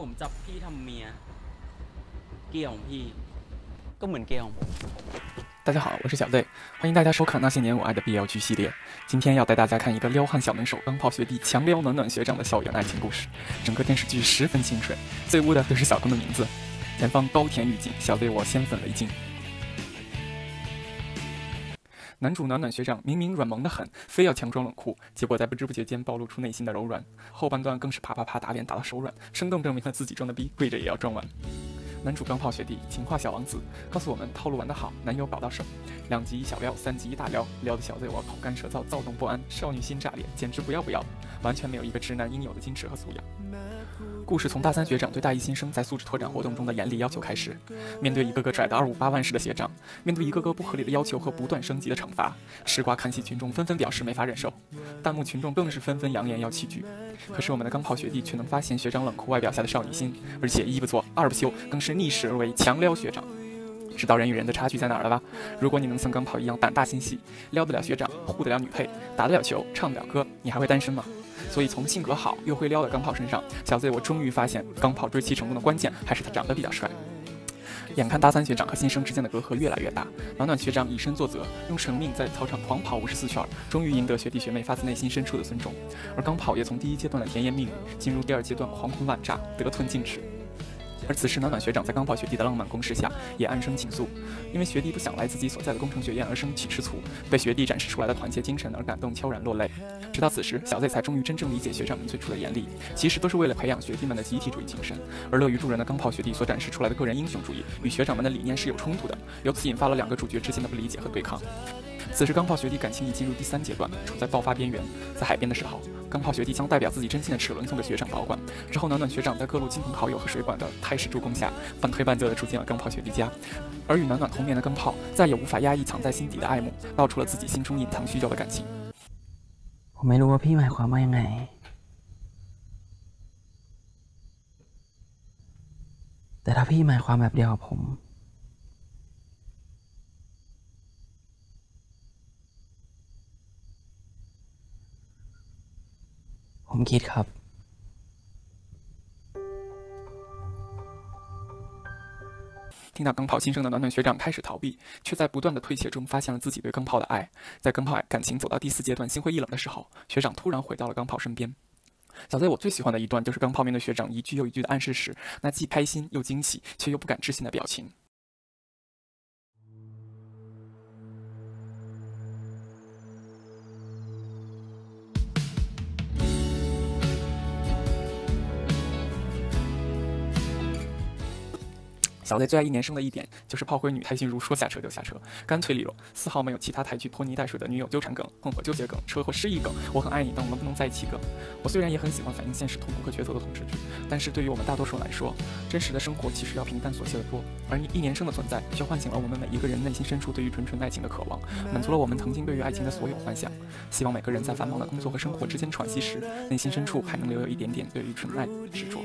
ผมจับพี่ทำเมีย เกี่ยวของพี่ ก็เหมือนเกี่ยวของผม 大家好，我是小 Z，欢迎大家收看《那些年我爱的 BL 剧》系列。今天要带大家看一个撩汉小能手钢炮学弟强撩暖暖学长的校园爱情故事。整个电视剧十分清水，最污的就是小公的名字。前方高田预警，小 Z 我先粉为敬。 男主暖暖学长明明软萌的很，非要强装冷酷，结果在不知不觉间暴露出内心的柔软。后半段更是啪啪啪打脸打到手软，生动证明了自己装的逼跪着也要装完。男主钢炮学弟，情话小王子，告诉我们套路玩得好，男友搞到手。两集一小撩，三集一大撩，撩的小 Z 我口干舌燥，躁动不安，少女心炸裂，简直不要不要，完全没有一个直男应有的矜持和素养。故事从大三学长对大一新生在素质拓展活动中的严厉要求开始。面对一个个拽的二五八万式的学长，面对一个个不合理的要求和不断升级的惩罚，吃瓜看戏群众纷纷表示没法忍受，弹幕群众更是纷纷扬言要弃剧。可是我们的钢炮学弟却能发现学长冷酷外表下的少女心，而且一不做二不休，更是逆势而为，强撩学长。知道人与人的差距在哪儿了吧？如果你能像钢炮一样胆大心细，撩得了学长，护得了女配，打得了球，唱得了歌，你还会单身吗？所以从性格好又会撩的钢炮身上，小 Z 我终于发现，钢炮追妻成功的关键还是他长得比较帅。眼看大三学长和新生之间的隔阂越来越大，暖暖学长以身作则，用生命在操场狂跑五十四圈，终于赢得学弟学妹发自内心深处的尊重。而钢炮也从第一阶段的甜言蜜语，进入第二阶段狂轰滥炸，得寸进尺。而此时，暖暖学长在钢炮学弟的浪漫攻势下，也暗生情愫。因为学弟不想来自己所在的工程学院而生起吃醋，被学弟展示出来的团结精神而感动，悄然落泪。直到此时，小 Z 才终于真正理解学长们最初的严厉，其实都是为了培养学弟们的集体主义精神。而乐于助人的钢炮学弟所展示出来的个人英雄主义，与学长们的理念是有冲突的，由此引发了两个主角之间的不理解和对抗。此时，钢炮学弟感情已进入第三阶段，处在爆发边缘。在海边的时候，钢炮学弟将代表自己真心的齿轮送给学长保管。之后，暖暖学长在各路亲朋好友和水管的态势助攻下，半推半就的住进了钢炮学弟家。而与暖暖同眠的钢炮再也无法压抑藏在心底的爱慕，道出了自己心中隐藏许久的感情。ผมไม่รู้ว่าพี่หมายความว่ายังไง แต่ถ้าพี่หมายความแบบเดียวกับผม ผมคิดครับ 听到钢炮新生的暖暖学长开始逃避，却在不断的推卸中发现了自己对钢炮的爱。在钢炮感情走到第四阶段心灰意冷的时候，学长突然回到了钢炮身边。小 Z 我最喜欢的一段就是钢炮面对学长一句又一句的暗示时，那既开心又惊喜，却又不敢置信的表情。 小在最爱一年生的一点就是炮灰女太心如说下车就下车，干脆利落，丝毫没有其他台剧拖泥带水的女友纠缠梗、困惑纠结梗、车祸失忆梗、我很爱你但我们不能在一起梗。我虽然也很喜欢反映现实痛苦和抉择的同志剧，但是对于我们大多数人来说，真实的生活其实要平淡琐屑得多。而一年生的存在，却唤醒了我们每一个人内心深处对于纯纯爱情的渴望，满足了我们曾经对于爱情的所有幻想。希望每个人在繁忙的工作和生活之间喘息时，内心深处还能留有一点点对于纯爱执着。